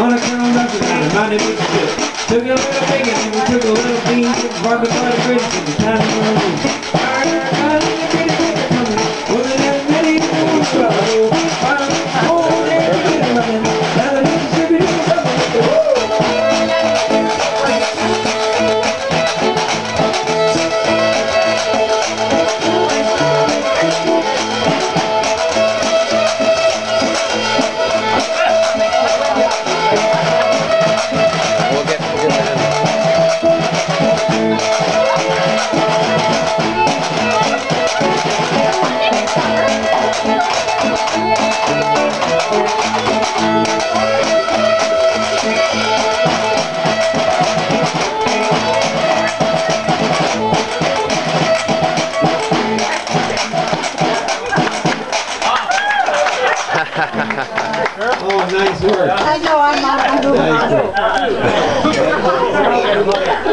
On a crown and money was good. Took a little bacon and we took a little beans and barbecue the time Oh, nice work. I know, I'm, I'm moving on. Nice work.